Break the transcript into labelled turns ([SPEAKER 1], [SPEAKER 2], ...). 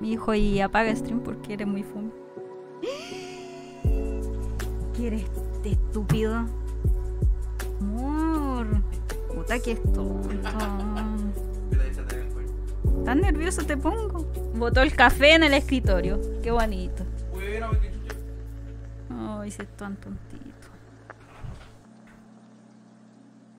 [SPEAKER 1] Mi hijo y apaga stream porque eres muy fome. ¿Qué eres este estúpido? Amor. Puta que es ¿Tan nervioso te pongo? Botó el café en el escritorio. Qué bonito. Ay, si es tan tontito.